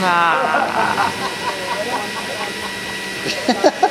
Ah.